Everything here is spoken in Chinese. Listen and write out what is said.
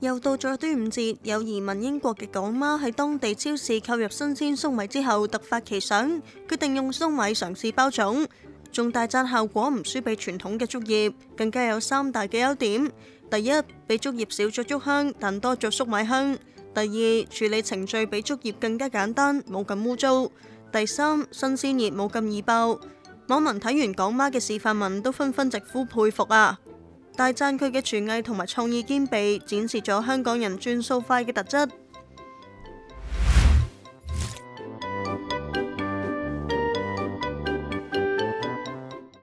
又到咗端午節，有移民英國嘅港媽喺當地超市購入新鮮粟米之後，突發奇想，決定用粟米嘗試包粽，仲大讚效果唔輸俾傳統嘅竹葉，更加有三大嘅優點：第一，比竹葉少咗竹香，但多咗粟米香；第二，處理程序比竹葉更加簡單，冇咁污糟；第三，新鮮熱冇咁易爆。網民睇完港媽嘅示範文，都紛紛直呼佩服啊！大讚佢嘅廚藝同埋創意兼備，展示咗香港人轉數快嘅特質。